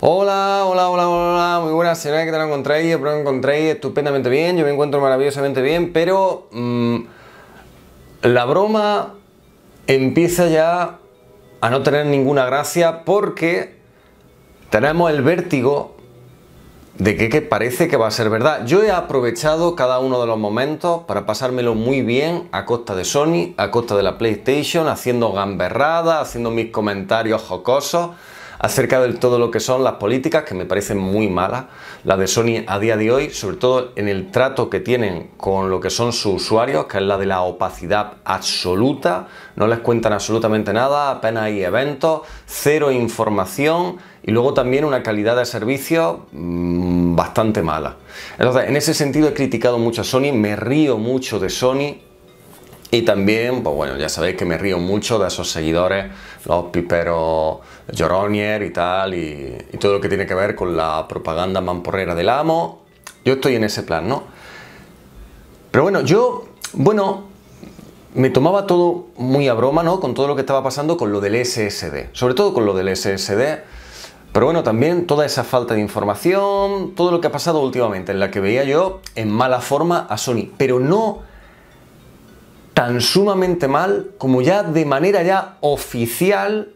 Hola, hola, hola, hola, muy buenas, señores, que te lo encontréis? Espero que lo encontréis estupendamente bien, yo me encuentro maravillosamente bien, pero mm, la broma empieza ya a no tener ninguna gracia porque tenemos el vértigo de que, que, parece que va a ser verdad. Yo he aprovechado cada uno de los momentos para pasármelo muy bien a costa de Sony, a costa de la PlayStation, haciendo gamberradas, haciendo mis comentarios jocosos acerca de todo lo que son las políticas, que me parecen muy malas, las de Sony a día de hoy, sobre todo en el trato que tienen con lo que son sus usuarios, que es la de la opacidad absoluta, no les cuentan absolutamente nada, apenas hay eventos, cero información y luego también una calidad de servicio mmm, bastante mala. Entonces, en ese sentido he criticado mucho a Sony, me río mucho de Sony, y también, pues bueno, ya sabéis que me río mucho de esos seguidores, los piperos Joronier y tal, y, todo lo que tiene que ver con la propaganda mamporrera del amo. Yo estoy en ese plan, ¿no? Pero bueno, yo, bueno, me tomaba todo muy a broma, ¿no? Con todo lo que estaba pasando con lo del SSD, sobre todo con lo del SSD. Pero bueno, también toda esa falta de información, todo lo que ha pasado últimamente, en la que veía yo en mala forma a Sony, pero no tan sumamente mal como ya de manera ya oficial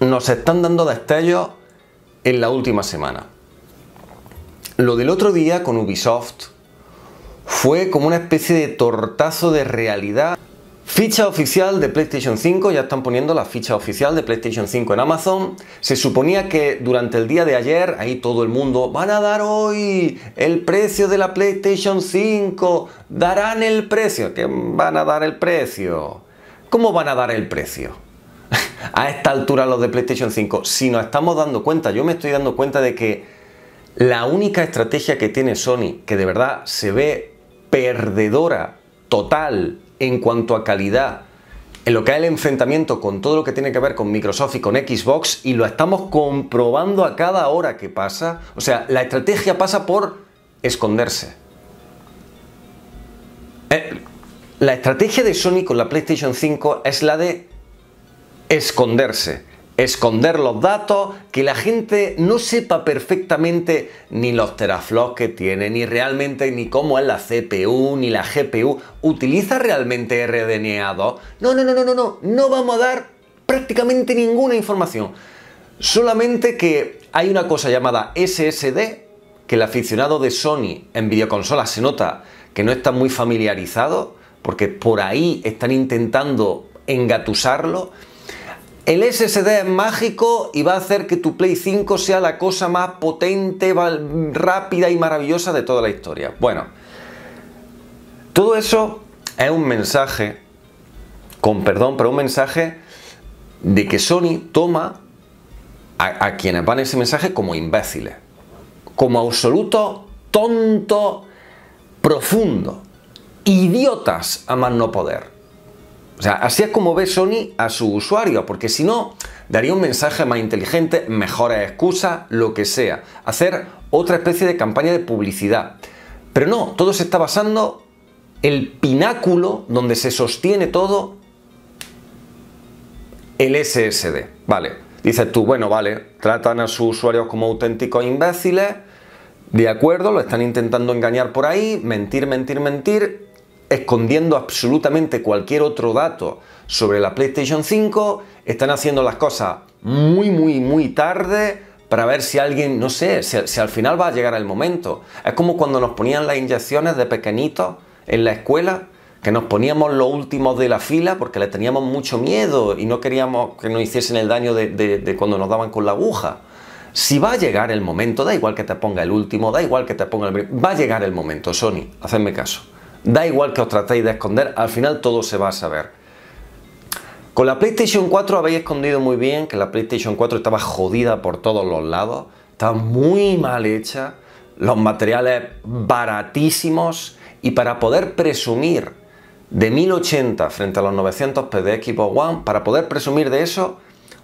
nos están dando destellos en la última semana. Lo del otro día con Ubisoft fue como una especie de tortazo de realidad Ficha oficial de PlayStation 5, ya están poniendo la ficha oficial de PlayStation 5 en Amazon. Se suponía que durante el día de ayer, ahí todo el mundo, van a dar hoy el precio de la PlayStation 5, darán el precio. ¿Qué van a dar el precio? ¿Cómo van a dar el precio? A esta altura los de PlayStation 5, si nos estamos dando cuenta, yo me estoy dando cuenta de que la única estrategia que tiene Sony, que de verdad se ve perdedora total en cuanto a calidad en lo que es el enfrentamiento con todo lo que tiene que ver con Microsoft y con Xbox y lo estamos comprobando a cada hora que pasa. O sea, la estrategia pasa por esconderse. Eh, la estrategia de Sony con la PlayStation 5 es la de esconderse esconder los datos, que la gente no sepa perfectamente ni los teraflops que tiene, ni realmente ni cómo es la CPU, ni la GPU. ¿Utiliza realmente RDNA2? No, no, no, no, no, no, no vamos a dar prácticamente ninguna información. Solamente que hay una cosa llamada SSD, que el aficionado de Sony en videoconsolas se nota que no está muy familiarizado, porque por ahí están intentando engatusarlo el SSD es mágico y va a hacer que tu Play 5 sea la cosa más potente, rápida y maravillosa de toda la historia. Bueno, todo eso es un mensaje, con perdón, pero un mensaje de que Sony toma a, quienes van ese mensaje como imbéciles, como absolutos tontos, profundos, idiotas a más no poder. O sea, así es como ve Sony a su usuario, porque si no, daría un mensaje más inteligente, mejores excusas, lo que sea. Hacer otra especie de campaña de publicidad. Pero no, todo se está basando el pináculo donde se sostiene todo el SSD. Vale, dices tú, bueno, vale, tratan a sus usuarios como auténticos imbéciles, de acuerdo, lo están intentando engañar por ahí, mentir, mentir, mentir, escondiendo absolutamente cualquier otro dato sobre la PlayStation 5, están haciendo las cosas muy, muy, muy tarde para ver si alguien, no sé, si, al final va a llegar el momento. Es como cuando nos ponían las inyecciones de pequeñitos en la escuela, que nos poníamos los últimos de la fila porque le teníamos mucho miedo y no queríamos que nos hiciesen el daño de, de cuando nos daban con la aguja. Si va a llegar el momento, da igual que te ponga el último, da igual que te ponga el... Va a llegar el momento, Sony, hacedme caso. Da igual que os tratéis de esconder, al final todo se va a saber. Con la PlayStation 4 habéis escondido muy bien que la PlayStation 4 estaba jodida por todos los lados, estaba muy mal hecha, los materiales baratísimos y para poder presumir de 1080 frente a los 900p de Xbox One, para poder presumir de eso,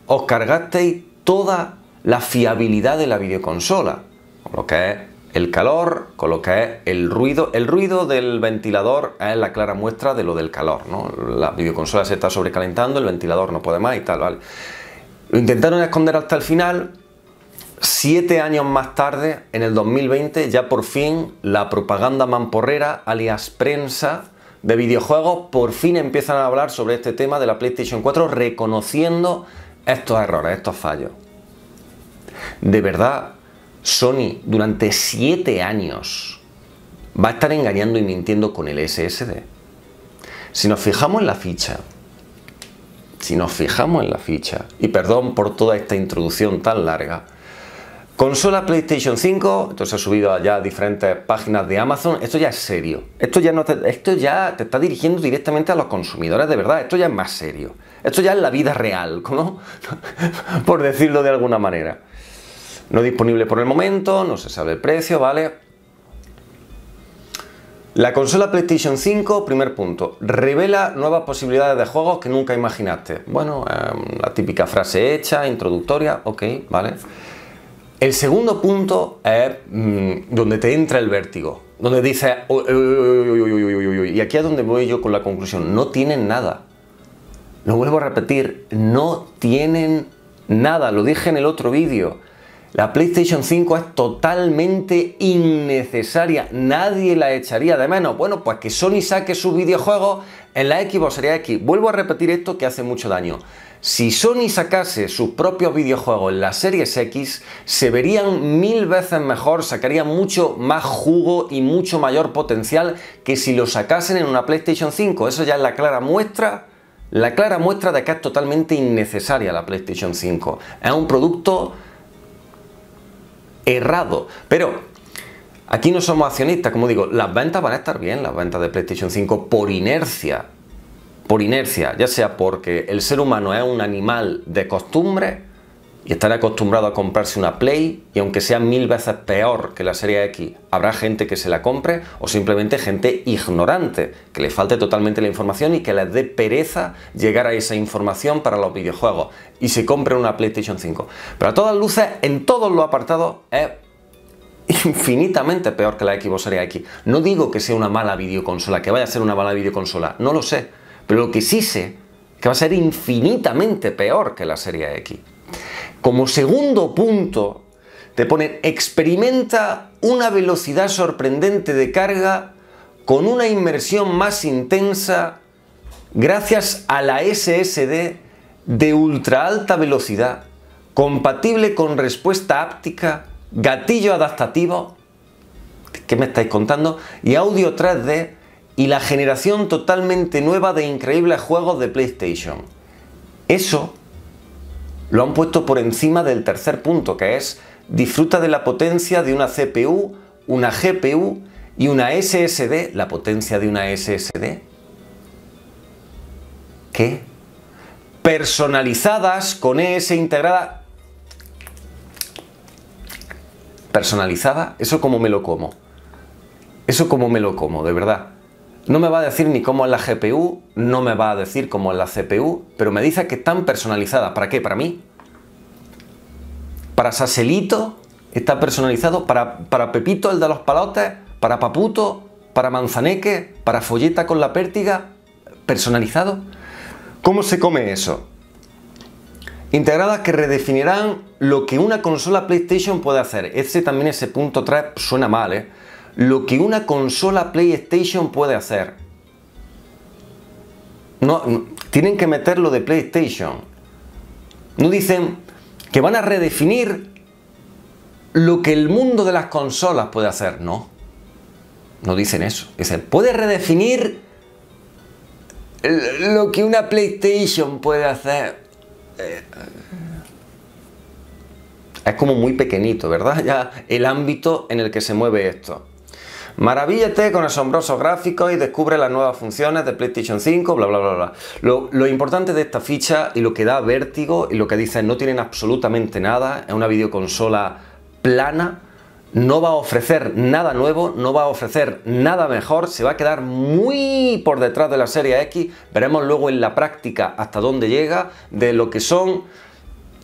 os cargasteis toda la fiabilidad de la videoconsola, lo que es el calor, con lo que es el ruido. El ruido del ventilador es la clara muestra de lo del calor, ¿no? La videoconsola se está sobrecalentando, el ventilador no puede más y tal, ¿vale? Lo intentaron esconder hasta el final, siete años más tarde, en el 2020, ya por fin la propaganda mamporrera, alias prensa de videojuegos, por fin empiezan a hablar sobre este tema de la PlayStation 4, reconociendo estos errores, estos fallos. De verdad, Sony durante siete años va a estar engañando y mintiendo con el SSD. Si nos fijamos en la ficha, si nos fijamos en la ficha, y perdón por toda esta introducción tan larga, Consola PlayStation 5, esto se ha subido ya a diferentes páginas de Amazon, esto ya es serio. Esto ya, no te, esto ya te está dirigiendo directamente a los consumidores de verdad, esto ya es más serio. Esto ya es la vida real, ¿no? por decirlo de alguna manera. No disponible por el momento, no se sabe el precio, ¿vale? La consola PlayStation 5, primer punto, revela nuevas posibilidades de juegos que nunca imaginaste. Bueno, eh, la típica frase hecha, introductoria, ok, ¿vale? El segundo punto es mm, donde te entra el vértigo, donde dices, y aquí es donde voy yo con la conclusión, no tienen nada. Lo vuelvo a repetir, no tienen nada, lo dije en el otro vídeo. La PlayStation 5 es totalmente innecesaria, nadie la echaría de menos. Bueno, pues que Sony saque sus videojuegos en la Xbox Series X. Vuelvo a repetir esto que hace mucho daño. Si Sony sacase sus propios videojuegos en la Series X, se verían mil veces mejor, sacarían mucho más jugo y mucho mayor potencial que si lo sacasen en una PlayStation 5. Eso ya es la clara muestra, la clara muestra de que es totalmente innecesaria la PlayStation 5. Es un producto errado. Pero aquí no somos accionistas, como digo, las ventas van a estar bien, las ventas de PlayStation 5 por inercia por inercia, ya sea porque el ser humano es un animal de costumbre y estará acostumbrado a comprarse una Play y aunque sea mil veces peor que la serie X, habrá gente que se la compre o simplemente gente ignorante, que le falte totalmente la información y que les dé pereza llegar a esa información para los videojuegos y se compre una PlayStation 5. Pero a todas luces, en todos los apartados, es infinitamente peor que la Xbox Series X. No digo que sea una mala videoconsola, que vaya a ser una mala videoconsola, no lo sé pero lo que sí sé que va a ser infinitamente peor que la serie X. Como segundo punto, te ponen experimenta una velocidad sorprendente de carga con una inmersión más intensa gracias a la SSD de ultra alta velocidad, compatible con respuesta áptica, gatillo adaptativo, ¿qué me estáis contando? Y audio 3D y la generación totalmente nueva de increíbles juegos de PlayStation. Eso lo han puesto por encima del tercer punto, que es disfruta de la potencia de una CPU, una GPU y una SSD. ¿La potencia de una SSD? ¿Qué? Personalizadas con ES integrada. Personalizada, eso como me lo como. Eso como me lo como, de verdad. No me va a decir ni cómo es la GPU, no me va a decir cómo es la CPU, pero me dice que están personalizadas. ¿Para qué? ¿Para mí? ¿Para Saselito? ¿Está personalizado? ¿Para, para Pepito, el de los palotes? ¿Para Paputo? ¿Para Manzaneque? ¿Para Folleta con la pértiga? ¿Personalizado? ¿Cómo se come eso? Integradas que redefinirán lo que una consola PlayStation puede hacer. Ese también, ese punto 3 suena mal, ¿eh? Lo que una consola PlayStation puede hacer. No, tienen que meterlo de PlayStation. No dicen que van a redefinir lo que el mundo de las consolas puede hacer. No. No dicen eso. Dicen, puede redefinir lo que una PlayStation puede hacer. Eh, es como muy pequeñito, ¿verdad? Ya el ámbito en el que se mueve esto. Maravíllate con asombrosos gráficos y descubre las nuevas funciones de PlayStation 5, bla, bla, bla, bla. Lo, importante de esta ficha y lo que da vértigo y lo que dicen no tienen absolutamente nada, es una videoconsola plana, no va a ofrecer nada nuevo, no va a ofrecer nada mejor, se va a quedar muy por detrás de la serie X, veremos luego en la práctica hasta dónde llega, de lo que son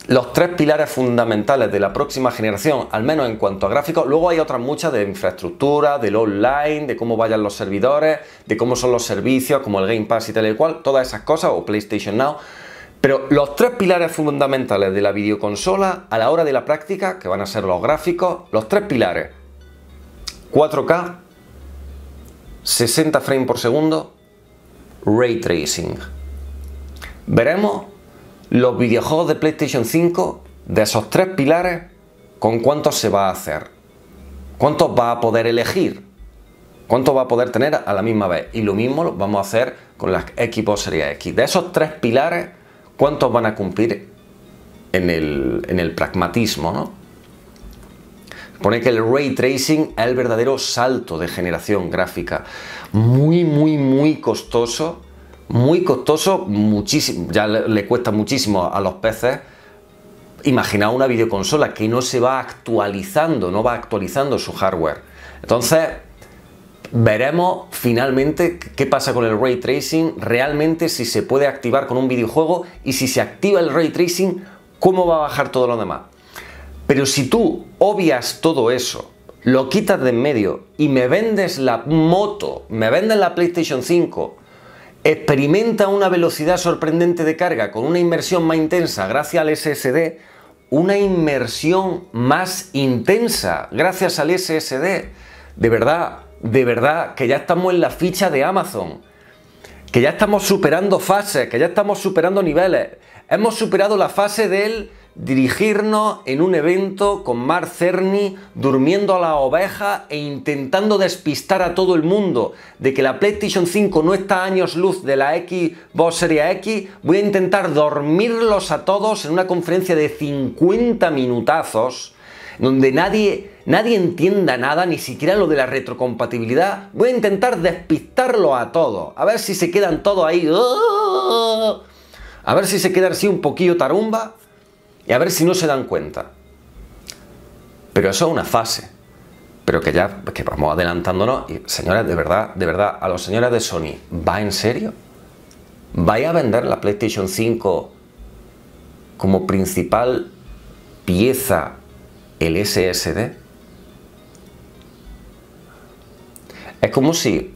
los tres pilares fundamentales de la próxima generación, al menos en cuanto a gráficos. Luego hay otras muchas de infraestructura, del online, de cómo vayan los servidores, de cómo son los servicios, como el Game Pass y tal y cual, todas esas cosas, o PlayStation Now. Pero los tres pilares fundamentales de la videoconsola a la hora de la práctica, que van a ser los gráficos, los tres pilares, 4K, 60 frames por segundo, ray tracing. Veremos los videojuegos de PlayStation 5 de esos tres pilares con cuántos se va a hacer. ¿Cuántos va a poder elegir? ¿Cuántos va a poder tener a la misma vez? Y lo mismo lo vamos a hacer con las Xbox Series X. De esos tres pilares, ¿cuántos van a cumplir en el, en el pragmatismo? ¿no? Pone que el ray tracing es el verdadero salto de generación gráfica. Muy, muy, muy costoso. Muy costoso, muchísimo. Ya le, cuesta muchísimo a los peces Imagina una videoconsola que no se va actualizando, no va actualizando su hardware. Entonces, veremos finalmente qué pasa con el ray tracing, realmente si se puede activar con un videojuego y si se activa el ray tracing, cómo va a bajar todo lo demás. Pero si tú obvias todo eso, lo quitas de en medio y me vendes la moto, me vendes la PlayStation 5, experimenta una velocidad sorprendente de carga con una inmersión más intensa gracias al SSD, una inmersión más intensa gracias al SSD. De verdad, de verdad, que ya estamos en la ficha de Amazon, que ya estamos superando fases, que ya estamos superando niveles. Hemos superado la fase del dirigirnos en un evento con Mark Cerny durmiendo a la oveja e intentando despistar a todo el mundo de que la PlayStation 5 no está a años luz de la Xbox Series X, voy a intentar dormirlos a todos en una conferencia de 50 minutazos donde nadie, nadie entienda nada, ni siquiera lo de la retrocompatibilidad. Voy a intentar despistarlo a todos, a ver si se quedan todos ahí. A ver si se quedan así un poquillo tarumba y a ver si no se dan cuenta. Pero eso es una fase. Pero que ya, que vamos adelantándonos. Y señores, de verdad, de verdad, a los señores de Sony, ¿va en serio? ¿Vais a vender la PlayStation 5 como principal pieza el SSD? Es como si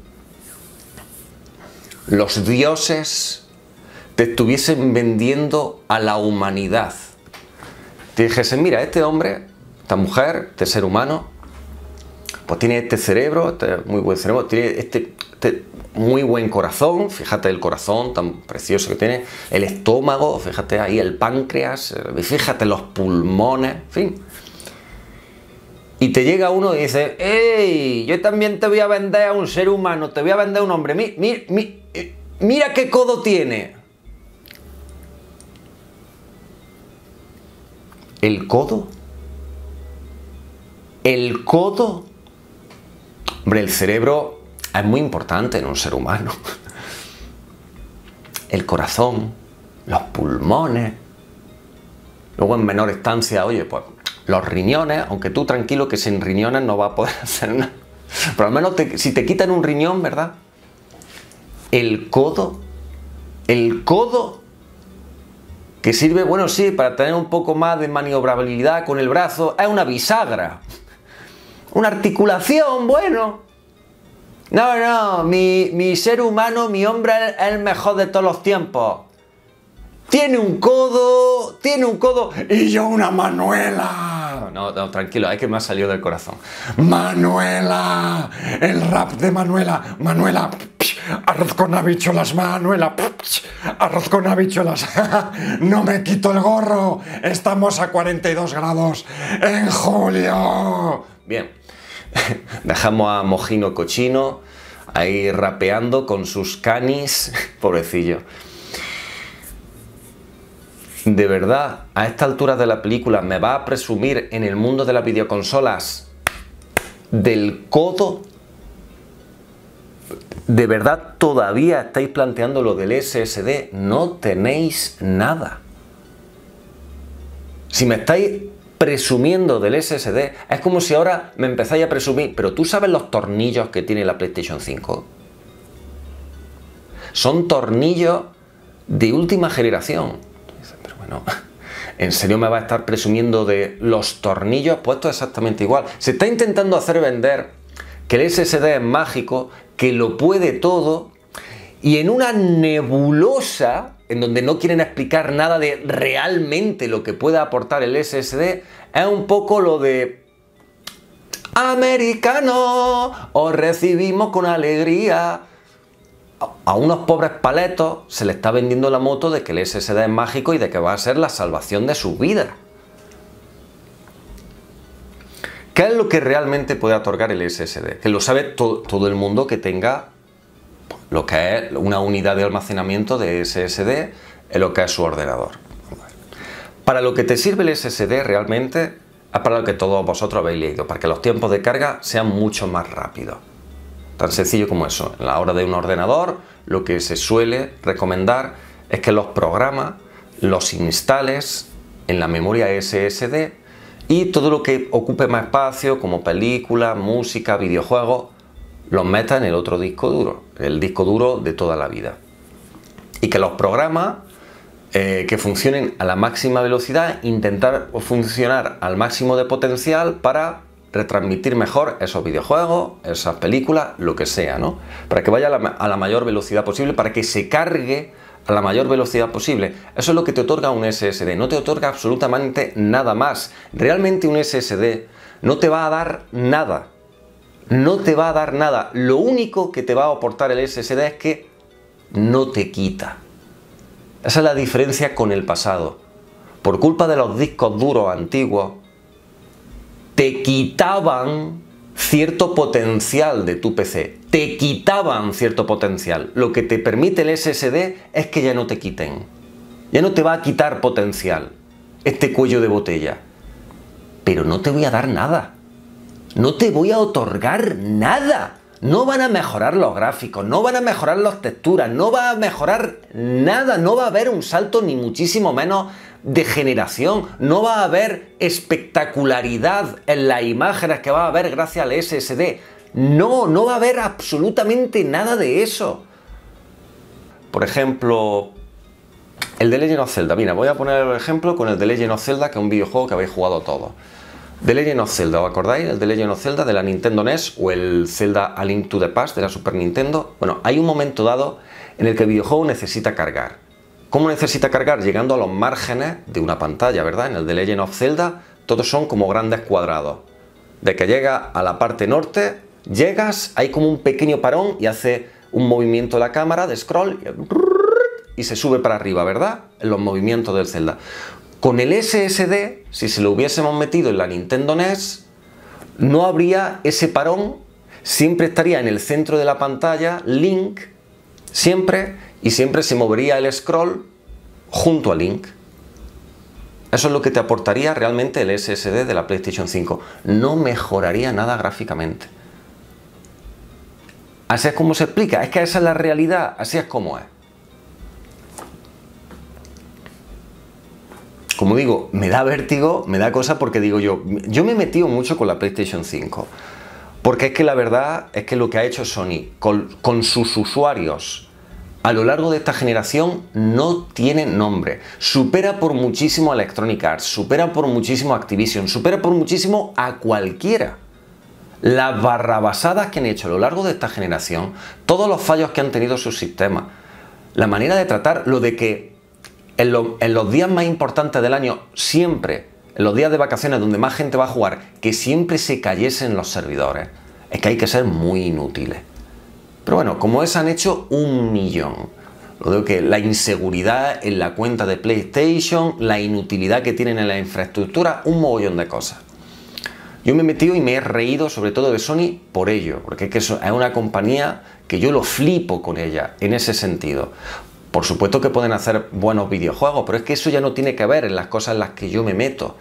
los dioses te estuviesen vendiendo a la humanidad te dijese, mira, este hombre, esta mujer, este ser humano, pues tiene este cerebro, este muy buen cerebro, tiene este, este, muy buen corazón, fíjate el corazón tan precioso que tiene, el estómago, fíjate ahí el páncreas, eh, fíjate los pulmones, en fin. Y te llega uno y dice, ¡Ey! Yo también te voy a vender a un ser humano, te voy a vender a un hombre. mira qué codo tiene. ¿El codo? ¿El codo? Hombre, el cerebro es muy importante en un ser humano. El corazón, los pulmones. Luego en menor estancia, oye, pues los riñones, aunque tú tranquilo que sin riñones no va a poder hacer nada. Pero al menos si te quitan un riñón, ¿verdad? El codo, el codo que sirve, bueno, sí, para tener un poco más de maniobrabilidad con el brazo, es una bisagra. Una articulación, bueno. No, no, mi, mi ser humano, mi hombre es el mejor de todos los tiempos. Tiene un codo, tiene un codo y yo una Manuela. No, no, tranquilo, es que me ha salido del corazón. Manuela, el rap de Manuela, Manuela. Arroz con habichuelas, Manuela. Arroz con habichuelas. No me quito el gorro. Estamos a 42 grados en julio. Bien. Dejamos a Mojino Cochino ahí rapeando con sus canis. Pobrecillo. ¿De verdad, a esta altura de la película, me va a presumir en el mundo de las videoconsolas del codo ¿De verdad todavía estáis planteando lo del SSD? No tenéis nada. Si me estáis presumiendo del SSD, es como si ahora me empezáis a presumir, pero tú sabes los tornillos que tiene la PlayStation 5. Son tornillos de última generación. Bueno, ¿en serio me va a estar presumiendo de los tornillos puestos exactamente igual? Se está intentando hacer vender que el SSD es mágico, que lo puede todo, y en una nebulosa, en donde no quieren explicar nada de realmente lo que puede aportar el SSD, es un poco lo de americano, os recibimos con alegría. A unos pobres paletos se le está vendiendo la moto de que el SSD es mágico y de que va a ser la salvación de su vida. ¿Qué es lo que realmente puede otorgar el SSD? Que lo sabe todo el mundo que tenga lo que es una unidad de almacenamiento de SSD en lo que es su ordenador. Para lo que te sirve el SSD realmente es para lo que todos vosotros habéis leído, para que los tiempos de carga sean mucho más rápidos. Tan sencillo como eso. En la hora de un ordenador, lo que se suele recomendar es que los programas los instales en la memoria SSD y todo lo que ocupe más espacio, como películas, música, videojuegos, los metas en el otro disco duro, el disco duro de toda la vida. Y que los programas eh, que funcionen a la máxima velocidad, intentar funcionar al máximo de potencial para retransmitir mejor esos videojuegos, esas películas, lo que sea, ¿no? Para que vaya a la, mayor velocidad posible, para que se cargue a la mayor velocidad posible. Eso es lo que te otorga un SSD, no te otorga absolutamente nada más. Realmente un SSD no te va a dar nada. No te va a dar nada. Lo único que te va a aportar el SSD es que no te quita. Esa es la diferencia con el pasado. Por culpa de los discos duros antiguos, te quitaban cierto potencial de tu PC, te quitaban cierto potencial. Lo que te permite el SSD es que ya no te quiten. Ya no te va a quitar potencial, este cuello de botella. Pero no te voy a dar nada. No te voy a otorgar nada. No van a mejorar los gráficos, no van a mejorar las texturas, no va a mejorar nada, no va a haber un salto ni muchísimo menos de generación, no va a haber espectacularidad en las imágenes que va a haber gracias al SSD. No, no va a haber absolutamente nada de eso. Por ejemplo, el de Legend of Zelda. Mira, voy a poner el ejemplo con el de Legend of Zelda, que es un videojuego que habéis jugado todos. The Legend of Zelda, ¿os acordáis? El The Legend of Zelda de la Nintendo NES o el Zelda A Link to the Past de la Super Nintendo. Bueno, hay un momento dado en el que el videojuego necesita cargar. ¿Cómo necesita cargar? Llegando a los márgenes de una pantalla, ¿verdad? En el The Legend of Zelda todos son como grandes cuadrados. De que llega a la parte norte, llegas, hay como un pequeño parón y hace un movimiento de la cámara de scroll y se sube para arriba, ¿verdad? En los movimientos del Zelda. Con el SSD, si se lo hubiésemos metido en la Nintendo NES, no habría ese parón, siempre estaría en el centro de la pantalla Link, siempre, y siempre se movería el scroll junto a Link. Eso es lo que te aportaría realmente el SSD de la PlayStation 5. No mejoraría nada gráficamente. Así es como se explica, es que esa es la realidad, así es como es. como digo, me da vértigo, me da cosa porque digo yo, yo me he metido mucho con la PlayStation 5. Porque es que la verdad es que lo que ha hecho Sony con, con sus usuarios a lo largo de esta generación no tiene nombre. Supera por muchísimo a Electronic Arts, supera por muchísimo Activision, supera por muchísimo a cualquiera. Las barrabasadas que han hecho a lo largo de esta generación, todos los fallos que han tenido sus sistemas, la manera de tratar, lo de que en, los días más importantes del año, siempre, en los días de vacaciones donde más gente va a jugar, que siempre se cayesen los servidores. Es que hay que ser muy inútiles. Pero bueno, como es, han hecho un millón. Lo digo que la inseguridad en la cuenta de PlayStation, la inutilidad que tienen en la infraestructura, un mogollón de cosas. Yo me he metido y me he reído sobre todo de Sony por ello, porque es que es una compañía que yo lo flipo con ella en ese sentido. Por supuesto que pueden hacer buenos videojuegos, pero es que eso ya no tiene que ver en las cosas en las que yo me meto.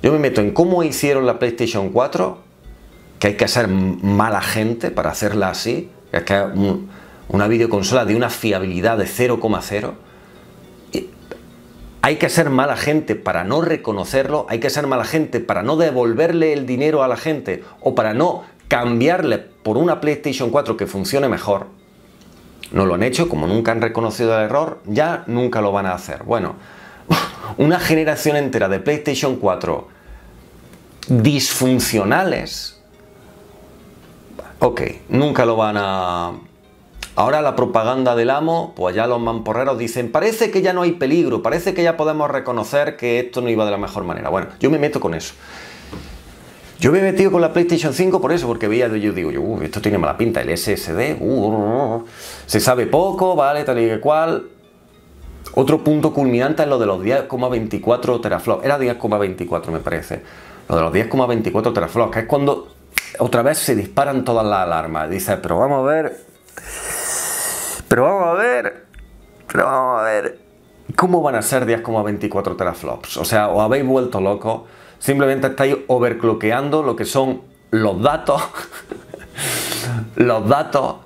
Yo me meto en cómo hicieron la PlayStation 4, que hay que ser mala gente para hacerla así, que es que una videoconsola de una fiabilidad de 0,0. Hay que ser mala gente para no reconocerlo, hay que ser mala gente para no devolverle el dinero a la gente o para no cambiarle por una PlayStation 4 que funcione mejor no lo han hecho, como nunca han reconocido el error, ya nunca lo van a hacer. Bueno, una generación entera de PlayStation 4 disfuncionales, ok, nunca lo van a, Ahora la propaganda del amo, pues ya los mamporreros dicen, parece que ya no hay peligro, parece que ya podemos reconocer que esto no iba de la mejor manera. Bueno, yo me meto con eso. Yo me he metido con la PlayStation 5 por eso, porque veía, yo digo, yo, esto tiene mala pinta, el SSD, uh, se sabe poco, vale, tal y cual. Otro punto culminante es lo de los 10,24 teraflops. Era 10,24 me parece. Lo de los 10,24 teraflops, que es cuando otra vez se disparan todas las alarmas. Dice, pero vamos a ver. Pero vamos a ver. Pero vamos a ver. ¿Cómo van a ser 10,24 teraflops? O sea, os habéis vuelto locos. Simplemente estáis overclockeando lo que son los datos. los datos.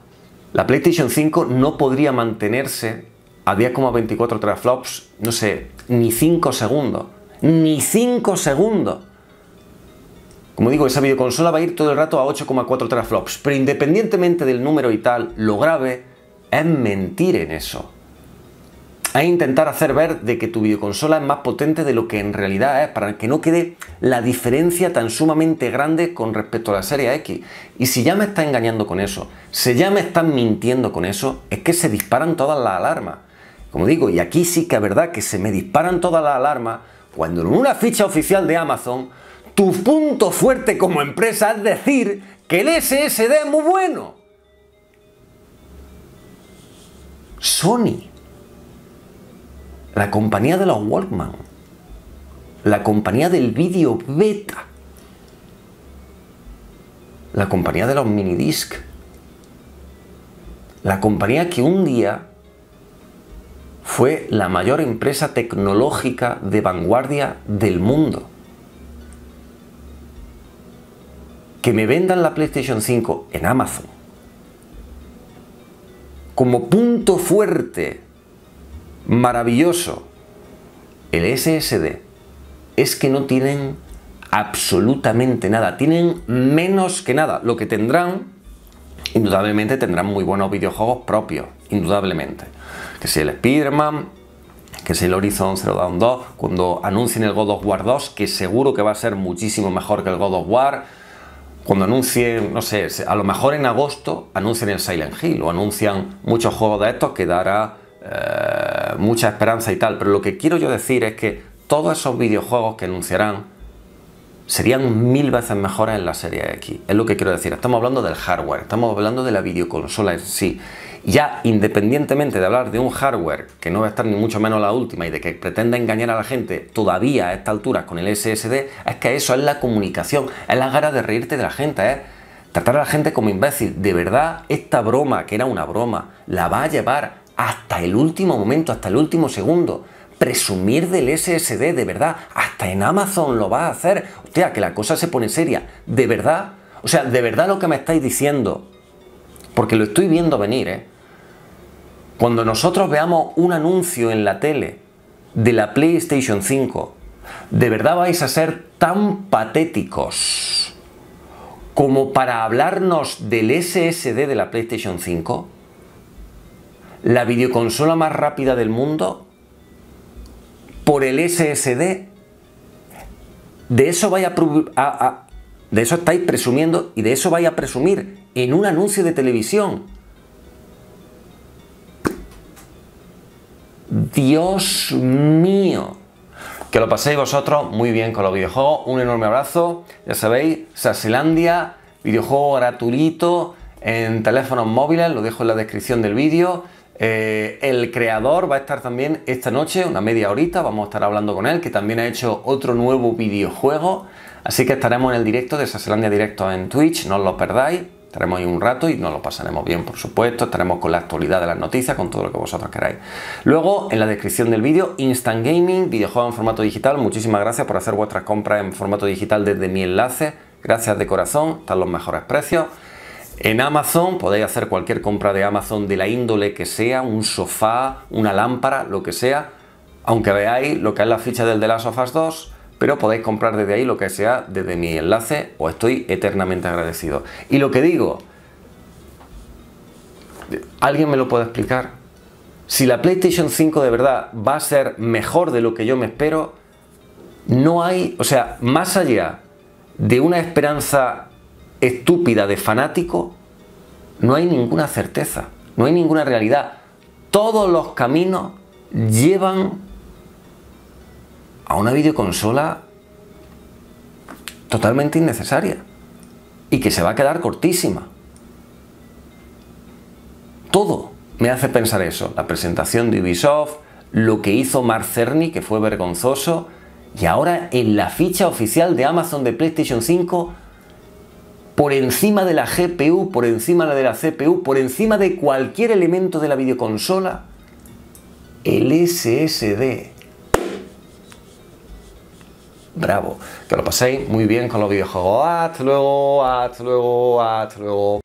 La PlayStation 5 no podría mantenerse a 10,24 teraflops, no sé, ni 5 segundos. Ni 5 segundos. Como digo, esa videoconsola va a ir todo el rato a 8,4 teraflops, pero independientemente del número y tal, lo grave es mentir en eso. Es intentar hacer ver de que tu videoconsola es más potente de lo que en realidad es, para que no quede la diferencia tan sumamente grande con respecto a la serie X. Y si ya me está engañando con eso, si ya me están mintiendo con eso, es que se disparan todas las alarmas. Como digo, y aquí sí que es verdad que se me disparan todas las alarmas cuando en una ficha oficial de Amazon tu punto fuerte como empresa es decir que el SSD es muy bueno. Sony, la compañía de los Walkman, la compañía del vídeo beta, la compañía de los minidisc, la compañía que un día fue la mayor empresa tecnológica de vanguardia del mundo. Que me vendan la PlayStation 5 en Amazon como punto fuerte maravilloso el SSD es que no tienen absolutamente nada, tienen menos que nada. Lo que tendrán, indudablemente tendrán muy buenos videojuegos propios, indudablemente que si el Spider-Man, que si el Horizon Zero Dawn 2, cuando anuncien el God of War 2, que seguro que va a ser muchísimo mejor que el God of War, cuando anuncien, no sé, a lo mejor en agosto anuncien el Silent Hill o anuncian muchos juegos de estos que dará eh, mucha esperanza y tal, pero lo que quiero yo decir es que todos esos videojuegos que anunciarán serían mil veces mejores en la serie X. Es lo que quiero decir. Estamos hablando del hardware, estamos hablando de la videoconsola en sí ya independientemente de hablar de un hardware que no va a estar ni mucho menos la última y de que pretenda engañar a la gente todavía a esta altura con el SSD, es que eso es la comunicación, es la gara de reírte de la gente, es tratar a la gente como imbécil. De verdad, esta broma, que era una broma, la va a llevar hasta el último momento, hasta el último segundo. Presumir del SSD, de verdad, hasta en Amazon lo va a hacer. Hostia, que la cosa se pone seria. De verdad, o sea, de verdad lo que me estáis diciendo, porque lo estoy viendo venir, ¿eh? Cuando nosotros veamos un anuncio en la tele de la PlayStation 5, ¿de verdad vais a ser tan patéticos como para hablarnos del SSD de la PlayStation 5? La videoconsola más rápida del mundo por el SSD. De eso vaya a, de eso estáis presumiendo y de eso vais a presumir en un anuncio de televisión. Dios mío. Que lo paséis vosotros muy bien con los videojuegos. Un enorme abrazo. Ya sabéis, Sasilandia, videojuego gratuito en teléfonos móviles, lo dejo en la descripción del vídeo. Eh, el creador va a estar también esta noche, una media horita, vamos a estar hablando con él, que también ha hecho otro nuevo videojuego. Así que estaremos en el directo de Sasilandia Directo en Twitch, no os lo perdáis. Estaremos ahí un rato y nos lo pasaremos bien, por supuesto. Estaremos con la actualidad de las noticias, con todo lo que vosotros queráis. Luego, en la descripción del vídeo, Instant Gaming, videojuego en formato digital. Muchísimas gracias por hacer vuestras compras en formato digital desde mi enlace. Gracias de corazón, están los mejores precios. En Amazon podéis hacer cualquier compra de Amazon de la índole que sea, un sofá, una lámpara, lo que sea. Aunque veáis lo que es la ficha del The Last of Us 2, pero podéis comprar desde ahí lo que sea desde mi enlace, o estoy eternamente agradecido. Y lo que digo, ¿alguien me lo puede explicar? Si la PlayStation 5 de verdad va a ser mejor de lo que yo me espero, no hay, o sea, más allá de una esperanza estúpida de fanático, no hay ninguna certeza. No hay ninguna realidad. Todos los caminos llevan a una videoconsola totalmente innecesaria y que se va a quedar cortísima. Todo me hace pensar eso. La presentación de Ubisoft, lo que hizo Mark Cerny, que fue vergonzoso, y ahora en la ficha oficial de Amazon de PlayStation 5, por encima de la GPU, por encima de la CPU, por encima de cualquier elemento de la videoconsola, el SSD. Bravo, que lo paséis muy bien con los videojuegos. Hasta luego, hasta luego, hasta luego.